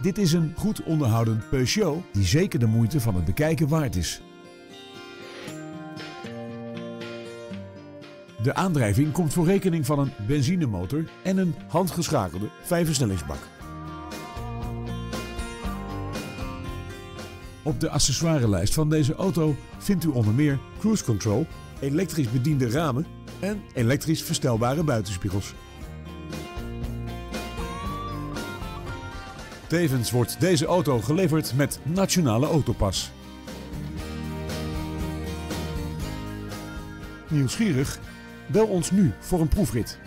Dit is een goed onderhouden Peugeot die zeker de moeite van het bekijken waard is. De aandrijving komt voor rekening van een benzinemotor en een handgeschakelde vijfversnellingsbak. Op de accessoirelijst van deze auto vindt u onder meer cruise control, elektrisch bediende ramen en elektrisch verstelbare buitenspiegels. Tevens wordt deze auto geleverd met Nationale Autopas. Nieuwsgierig? Bel ons nu voor een proefrit.